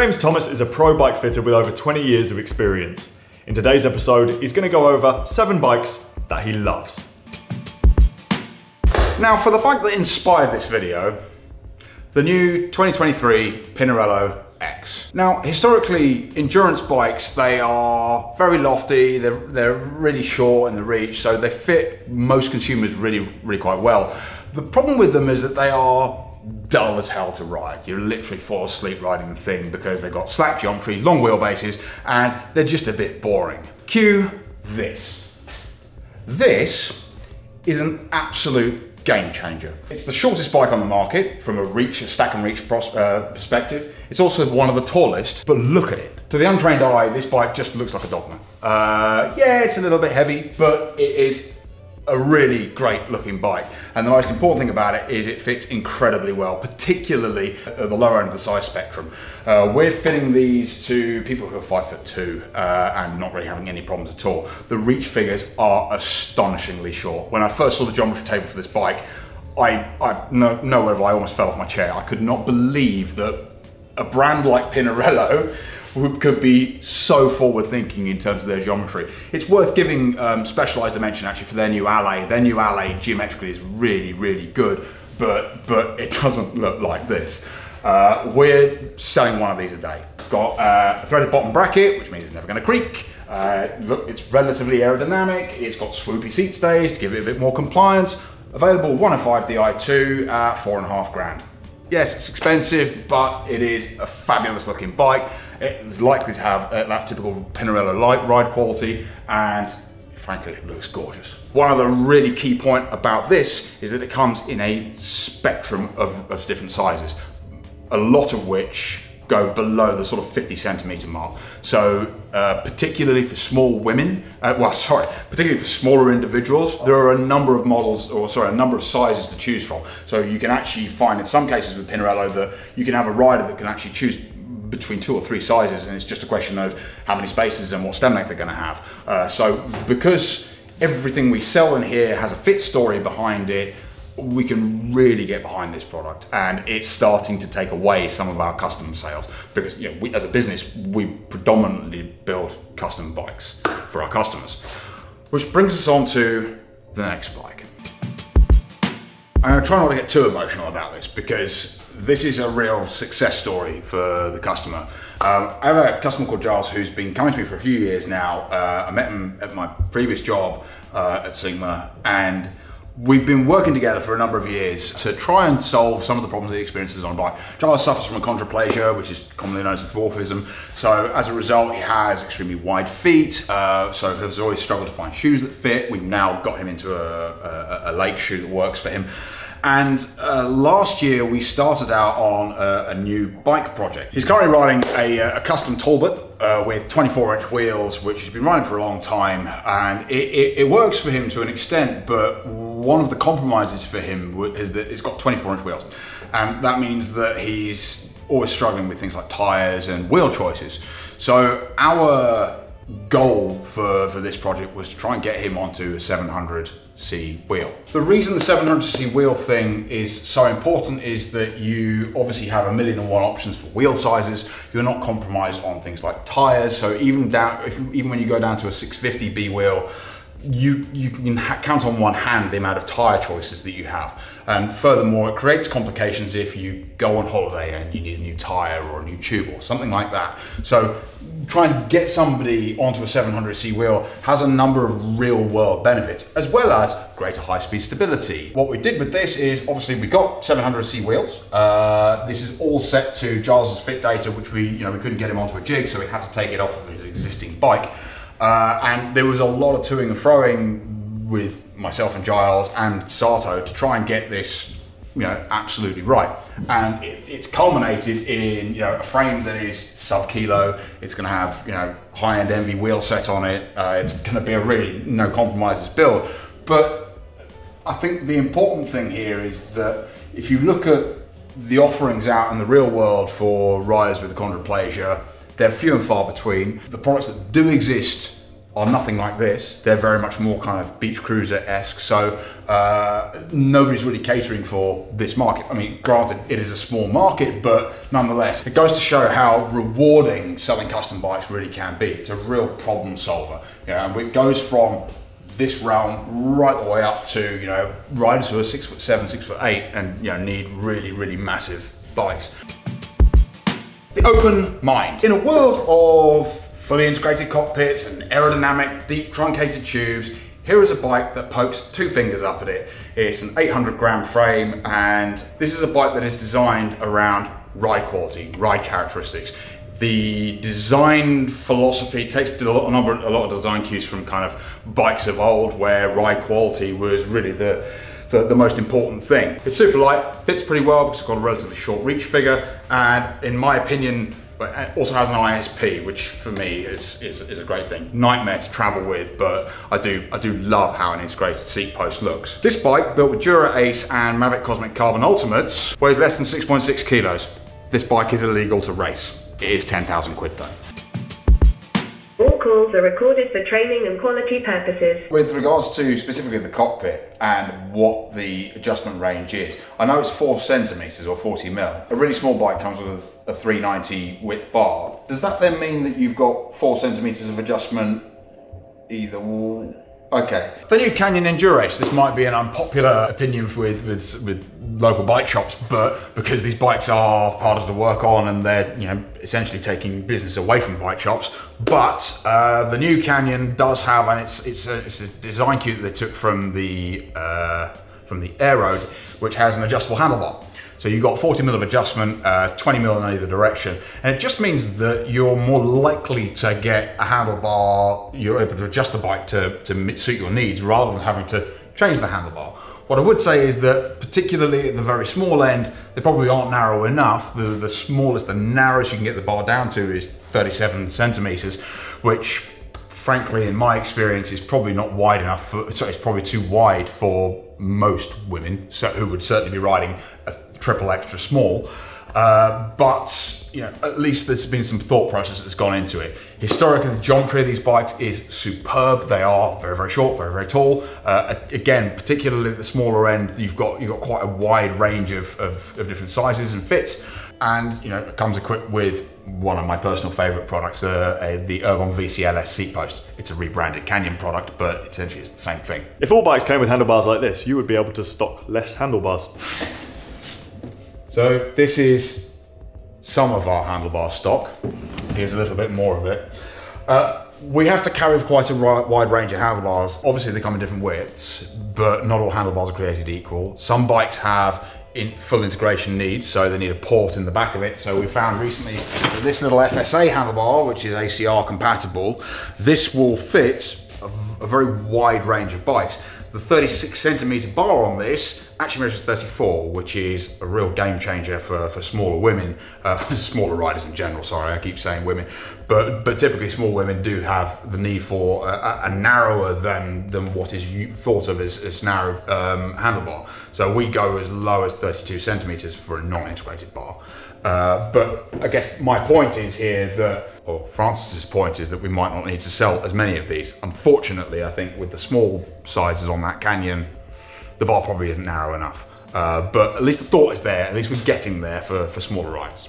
James Thomas is a pro bike fitter with over 20 years of experience. In today's episode, he's going to go over seven bikes that he loves. Now for the bike that inspired this video, the new 2023 Pinarello X. Now, historically, endurance bikes, they are very lofty, they're, they're really short in the reach, so they fit most consumers really, really quite well. The problem with them is that they are dull as hell to ride. You literally fall asleep riding the thing because they've got slack geometry, long wheelbases, and they're just a bit boring. Cue this. This is an absolute game changer. It's the shortest bike on the market from a reach, a stack and reach uh, perspective. It's also one of the tallest, but look at it. To the untrained eye, this bike just looks like a dogma. Uh, yeah, it's a little bit heavy, but it is a really great looking bike. And the most important thing about it is it fits incredibly well, particularly at the lower end of the size spectrum. Uh, we're fitting these to people who are five foot two uh, and not really having any problems at all. The reach figures are astonishingly short. When I first saw the geometry table for this bike, I, I no, no I almost fell off my chair. I could not believe that a brand like Pinarello could be so forward thinking in terms of their geometry. It's worth giving um, specialized dimension actually for their new Allez. Their new Allez geometrically is really, really good, but, but it doesn't look like this. Uh, we're selling one of these a day. It's got uh, a threaded bottom bracket, which means it's never going to creak. Uh, look, it's relatively aerodynamic. It's got swoopy seat stays to give it a bit more compliance. Available 105 Di2 at four and a half grand. Yes, it's expensive, but it is a fabulous looking bike. It's likely to have uh, that typical Pinarello light ride quality and frankly, it looks gorgeous. One other really key point about this is that it comes in a spectrum of, of different sizes, a lot of which go below the sort of 50 centimeter mark. So uh, particularly for small women, uh, well, sorry, particularly for smaller individuals, there are a number of models, or sorry, a number of sizes to choose from. So you can actually find in some cases with Pinarello that you can have a rider that can actually choose between two or three sizes and it's just a question of how many spaces and what stem length they're going to have. Uh, so because everything we sell in here has a fit story behind it, we can really get behind this product and it's starting to take away some of our custom sales because you know, we, as a business we predominantly build custom bikes for our customers which brings us on to the next bike i'm going to try not to get too emotional about this because this is a real success story for the customer. Um, I have a customer called Giles who's been coming to me for a few years now. Uh, I met him at my previous job uh, at Sigma and We've been working together for a number of years to try and solve some of the problems he experiences on a bike. Giles suffers from achondroplasia, which is commonly known as dwarfism. So as a result, he has extremely wide feet, uh, so has always struggled to find shoes that fit. We've now got him into a, a, a lake shoe that works for him. And uh, last year we started out on a, a, new bike project. He's currently riding a, uh, a custom Talbot uh, with 24 inch wheels, which he's been riding for a long time. And it, it, it, works for him to an extent, but one of the compromises for him is that it's got 24 inch wheels. And that means that he's always struggling with things like tires and wheel choices. So our goal for, for this project was to try and get him onto a 700C wheel. The reason the 700C wheel thing is so important is that you obviously have a million and one options for wheel sizes. You're not compromised on things like tires. So even down, if, even when you go down to a 650B wheel, you you can count on one hand the amount of tire choices that you have. And furthermore it creates complications if you go on holiday and you need a new tire or a new tube or something like that. So trying to get somebody onto a 700c wheel has a number of real world benefits as well as greater high speed stability. What we did with this is obviously we got 700c wheels. Uh, this is all set to Giles's fit data which we you know we couldn't get him onto a jig so we had to take it off of his existing bike uh, and there was a lot of toing and froing with myself and Giles and Sarto to try and get this you know, absolutely right. And it, it's culminated in, you know, a frame that is sub kilo. It's going to have, you know, high end ENVE wheel set on it. Uh, it's going to be a really no compromises build. But I think the important thing here is that if you look at the offerings out in the real world for riders with achondroplasia, they're few and far between. The products that do exist are nothing like this. They're very much more kind of beach cruiser-esque. So uh, nobody's really catering for this market. I mean, granted, it is a small market, but nonetheless, it goes to show how rewarding selling custom bikes really can be. It's a real problem solver. You know, it goes from this realm right the way up to you know riders who are six foot seven, six foot eight, and you know need really, really massive bikes. The open mind in a world of fully integrated cockpits and aerodynamic, deep truncated tubes, here is a bike that pokes two fingers up at it. It's an 800 gram frame and this is a bike that is designed around ride quality, ride characteristics. The design philosophy takes a lot, a, lot of design cues from kind of bikes of old where ride quality was really the, the, the, most important thing. It's super light, fits pretty well because it's got a relatively short reach figure, and in my opinion, but also has an ISP, which for me is, is, is, a great thing. Nightmare to travel with, but I do I do love how an integrated seat post looks. This bike, built with Dura Ace and Mavic Cosmic Carbon Ultimates, weighs less than 6.6 kilos. This bike is illegal to race. It is 10,000 quid though. All calls are recorded for training and quality purposes. With regards to specifically the cockpit and what the adjustment range is, I know it's four centimeters or 40 mil. A really small bike comes with a 390 width bar. Does that then mean that you've got four centimeters of adjustment either Okay. The new Canyon Endurace, this might be an unpopular opinion with, with, with local bike shops, but because these bikes are harder to work on and they're you know essentially taking business away from bike shops. But uh, the new Canyon does have, and it's it's a, it's a design cue that they took from the uh, from the Aeroad, which has an adjustable handlebar. So you've got 40 mil of adjustment, uh, 20 mil in either direction. And it just means that you're more likely to get a handlebar, you're able to adjust the bike to, to suit your needs rather than having to change the handlebar. What I would say is that particularly at the very small end, they probably aren't narrow enough. The, the smallest, the narrowest you can get the bar down to is 37 centimeters, which frankly, in my experience, is probably not wide enough. For, so it's probably too wide for most women, so who would certainly be riding a triple extra small. Uh, but you know, at least there's been some thought process that's gone into it. Historically, the geometry of these bikes is superb. They are very, very short, very, very tall. Uh, again, particularly at the smaller end, you've got you've got quite a wide range of, of, of different sizes and fits. And you know, it comes equipped with one of my personal favorite products, uh, uh, the Ergon VCLS seat post. It's a rebranded Canyon product, but essentially it's the same thing. If all bikes came with handlebars like this, you would be able to stock less handlebars. So this is some of our handlebar stock. Here's a little bit more of it. Uh, we have to carry quite a wide range of handlebars. Obviously they come in different widths, but not all handlebars are created equal. Some bikes have in full integration needs, so they need a port in the back of it. So we found recently this little FSA handlebar, which is ACR compatible, this will fit a, a very wide range of bikes. The 36 centimeter bar on this actually measures 34, which is a real game changer for, for smaller women, uh, for smaller riders in general. Sorry, I keep saying women, but but typically small women do have the need for a, a narrower than than what is thought of as, as narrow um, handlebar. So we go as low as 32 centimeters for a non-integrated bar. Uh, but I guess my point is here that, or Francis's point is that we might not need to sell as many of these. Unfortunately, I think with the small sizes on that canyon, the bar probably isn't narrow enough. Uh, but at least the thought is there, at least we're getting there for, for smaller rides.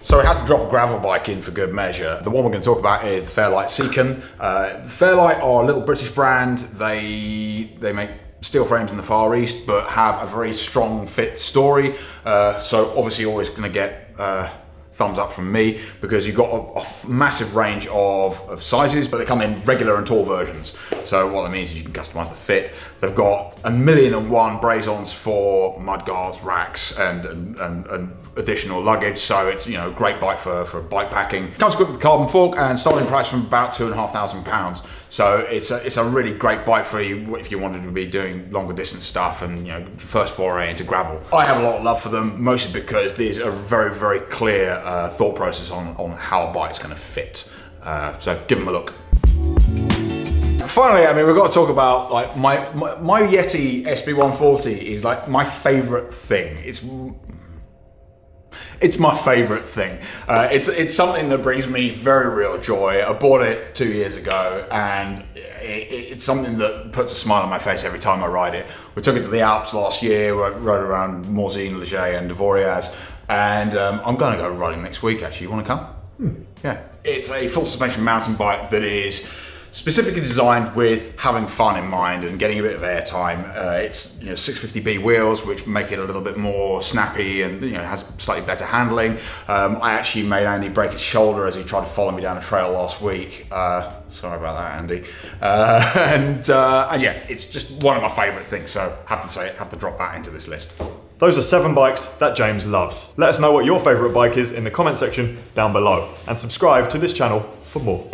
So we had to drop a gravel bike in for good measure. The one we're going to talk about is the Fairlight Secan. Uh, Fairlight are a little British brand. They they make steel frames in the Far East, but have a very strong fit story. Uh, so obviously always going to get uh, thumbs up from me because you've got a, a massive range of, of, sizes, but they come in regular and tall versions. So what that means is you can customize the fit. They've got a million and one braze-ons for mudguards, racks, and, and, and, and, additional luggage. So it's you know a great bike for, for bike packing. Comes equipped with carbon fork and starting price from about two and a half thousand pounds. So it's a, it's a really great bike for you if you wanted to be doing longer distance stuff and you know first foray into gravel. I have a lot of love for them, mostly because there's a very very clear uh, thought process on on how a bike's going to fit. Uh, so give them a look. Finally, I mean, we've got to talk about like my my, my Yeti SB140 is like my favorite thing. It's it's my favourite thing. Uh, it's it's something that brings me very real joy. I bought it two years ago, and it, it's something that puts a smile on my face every time I ride it. We took it to the Alps last year. We rode around Morzine, Les Gets, and Avoriaz, and um, I'm going to go riding next week. Actually, you want to come? Hmm. Yeah, it's a full suspension mountain bike that is specifically designed with having fun in mind and getting a bit of airtime. Uh, it's you know 650B wheels, which make it a little bit more snappy and you know has slightly better handling. Um, I actually made Andy break his shoulder as he tried to follow me down a trail last week. Uh, sorry about that, Andy. Uh, and, uh, and yeah, it's just one of my favourite things. So have to say, have to drop that into this list. Those are seven bikes that James loves. Let us know what your favourite bike is in the comment section down below and subscribe to this channel for more.